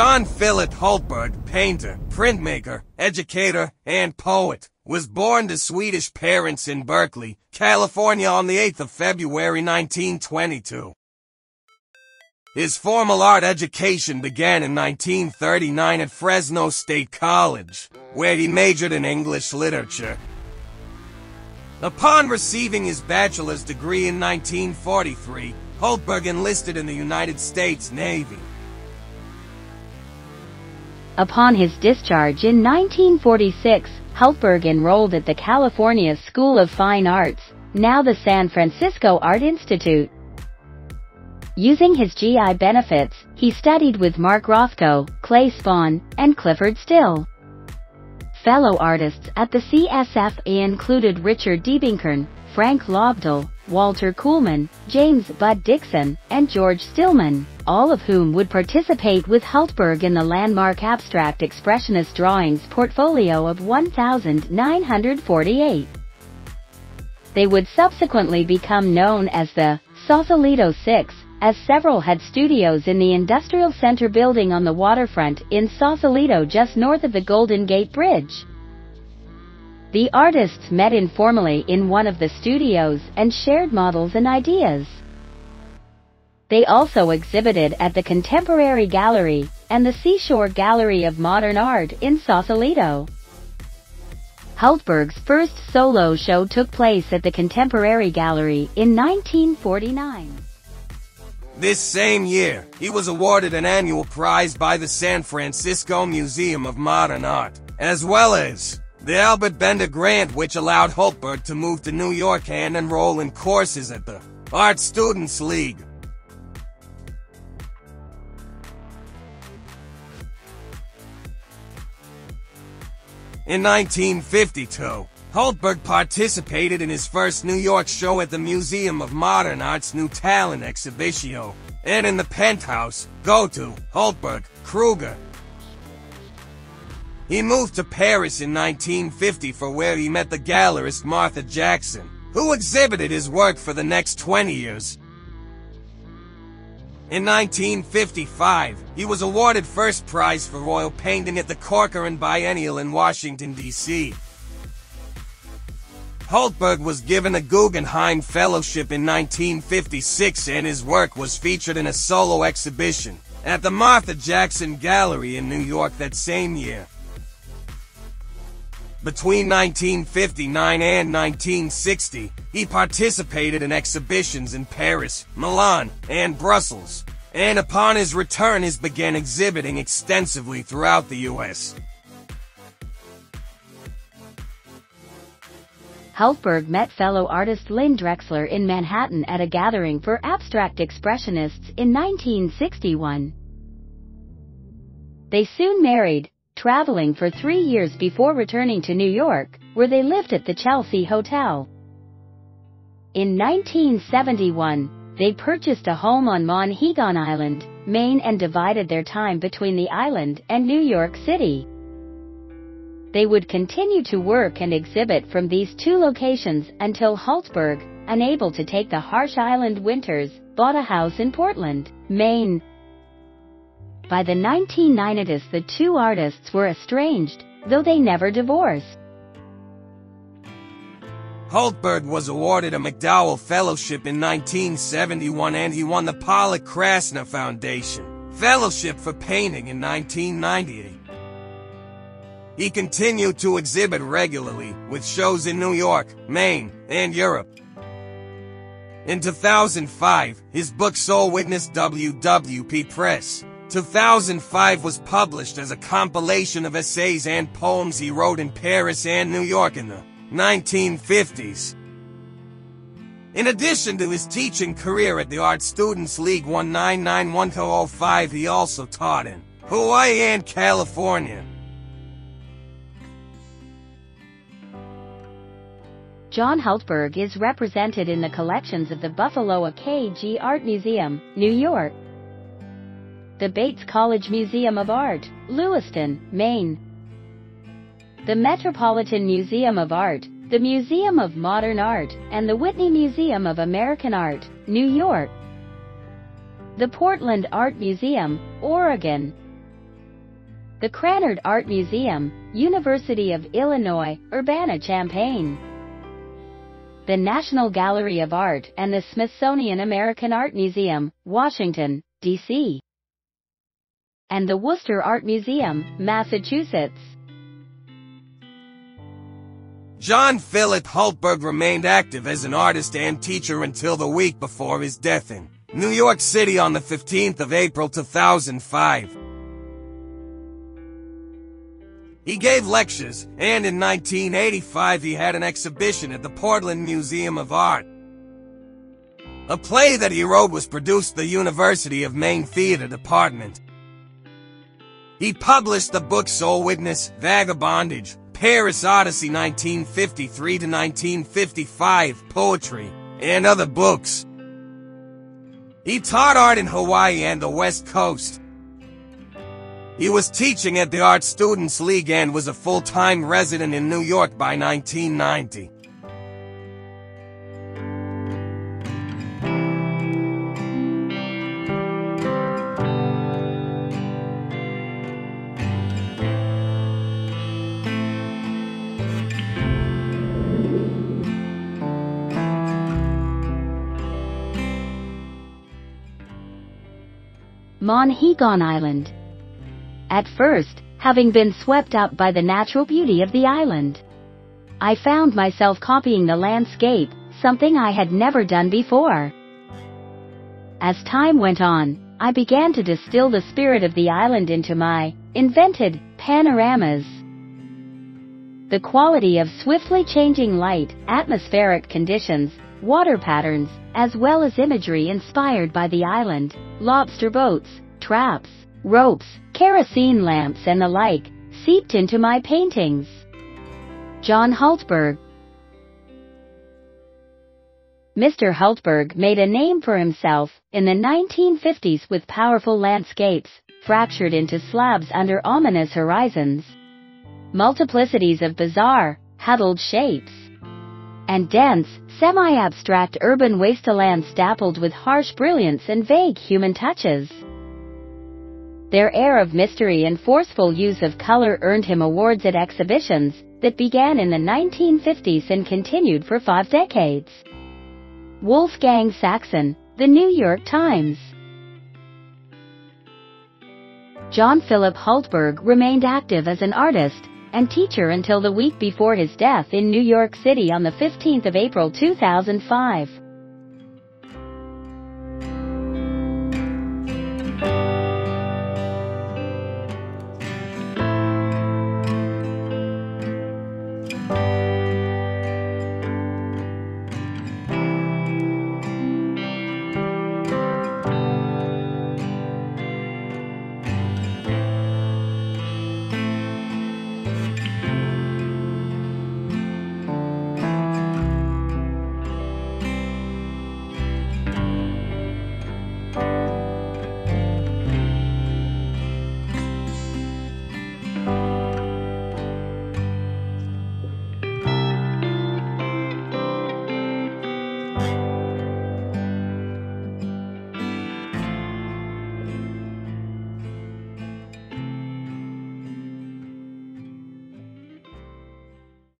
John Philip Hultberg, painter, printmaker, educator, and poet, was born to Swedish parents in Berkeley, California on the 8th of February 1922. His formal art education began in 1939 at Fresno State College, where he majored in English literature. Upon receiving his bachelor's degree in 1943, Hultberg enlisted in the United States Navy. Upon his discharge in 1946, Hultberg enrolled at the California School of Fine Arts, now the San Francisco Art Institute. Using his GI benefits, he studied with Mark Rothko, Clay Spohn, and Clyfford Still. Fellow artists at the CSFA included Richard Diebenkorn, Frank Lobdell, Walter Kuhlman, James Bud Dixon, and George Stillman, all of whom would participate with Hultberg in the landmark abstract expressionist drawings portfolio of 1948. They would subsequently become known as the Sausalito Six, as several had studios in the Industrial Center building on the waterfront in Sausalito just north of the Golden Gate Bridge. The artists met informally in one of the studios and shared models and ideas. They also exhibited at the Contemporary Gallery and the Seashore Gallery of Modern Art in Sausalito. Hultberg's first solo show took place at the Contemporary Gallery in 1949. This same year, he was awarded an annual prize by the San Francisco Museum of Modern Art, as well as the Albert Bender Grant which allowed Hultberg to move to New York and enroll in courses at the Art Students League. In 1952, Hultberg participated in his first New York show at the Museum of Modern Art's New Talent Exhibition, and in the penthouse, go to Hultberg, Kruger. He moved to Paris in 1950 for where he met the gallerist Martha Jackson, who exhibited his work for the next 20 years. In 1955, he was awarded first prize for oil painting at the Corcoran Biennial in Washington, D.C. Hultberg was given a Guggenheim Fellowship in 1956 and his work was featured in a solo exhibition at the Martha Jackson Gallery in New York that same year. Between 1959 and 1960, he participated in exhibitions in Paris, Milan, and Brussels, and upon his return he began exhibiting extensively throughout the U.S. Hultberg met fellow artist Lynn Drexler in Manhattan at a gathering for abstract expressionists in 1961. They soon married, traveling for three years before returning to New York, where they lived at the Chelsea Hotel. In 1971, they purchased a home on Monhegan Island, Maine and divided their time between the island and New York City. They would continue to work and exhibit from these two locations until Hultberg, unable to take the harsh island winters, bought a house in Portland, Maine. By the 1990s the two artists were estranged, though they never divorced. Hultberg was awarded a MacDowell Fellowship in 1971 and he won the Pollock Krasner Foundation Fellowship for Painting in 1998. He continued to exhibit regularly, with shows in New York, Maine, and Europe. In 2005, his book Soul Witness WWP Press. 2005 was published as a compilation of essays and poems he wrote in Paris and New York in the 1950s. In addition to his teaching career at the Art Students League 1991-05, he also taught in Hawaii and California. John Hultberg is represented in the collections of the Buffalo KG Art Museum, New York, the Bates College Museum of Art, Lewiston, Maine, the Metropolitan Museum of Art, the Museum of Modern Art, and the Whitney Museum of American Art, New York, the Portland Art Museum, Oregon, the Krannert Art Museum, University of Illinois, Urbana-Champaign, the National Gallery of Art and the Smithsonian American Art Museum, Washington, D.C., and the Worcester Art Museum, Massachusetts. John Philip Hultberg remained active as an artist and teacher until the week before his death in New York City on the 15th of April 2005. He gave lectures, and in 1985 he had an exhibition at the Portland Museum of Art. A play that he wrote was produced the University of Maine Theater Department. He published the book Soul Witness, Vagabondage, Paris Odyssey 1953 to 1955, Poetry, and other books. He taught art in Hawaii and the West Coast. He was teaching at the Art Students League and was a full-time resident in New York by 1990. Monhegan Island. At first, having been swept up by the natural beauty of the island, I found myself copying the landscape, something I had never done before. As time went on, I began to distill the spirit of the island into my invented panoramas. The quality of swiftly changing light, atmospheric conditions, water patterns, as well as imagery inspired by the island, lobster boats, traps, ropes, kerosene lamps and the like, seeped into my paintings. John Hultberg Mr. Hultberg made a name for himself in the 1950s with powerful landscapes, fractured into slabs under ominous horizons. Multiplicities of bizarre, huddled shapes and dense, semi-abstract urban wastelands dappled with harsh brilliance and vague human touches. Their air of mystery and forceful use of color earned him awards at exhibitions that began in the 1950s and continued for five decades. Wolfgang Saxon, The New York Times John Philip Hultberg remained active as an artist and teacher until the week before his death in New York City on the 15th of April 2005.